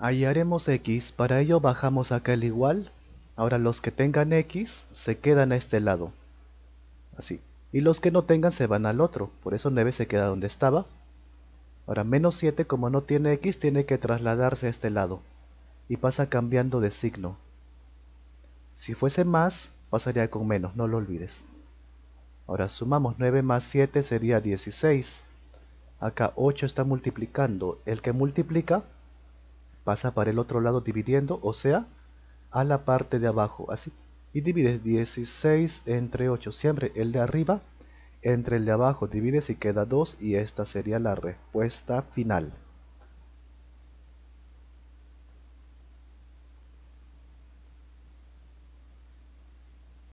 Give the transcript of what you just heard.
Ahí haremos X, para ello bajamos acá el igual. Ahora los que tengan X se quedan a este lado. Así. Y los que no tengan se van al otro. Por eso 9 se queda donde estaba. Ahora menos 7 como no tiene X tiene que trasladarse a este lado. Y pasa cambiando de signo. Si fuese más, pasaría con menos, no lo olvides. Ahora sumamos 9 más 7 sería 16. Acá 8 está multiplicando. El que multiplica pasa para el otro lado dividiendo, o sea, a la parte de abajo, así. Y divides 16 entre 8, siempre el de arriba entre el de abajo divides y queda 2 y esta sería la respuesta final.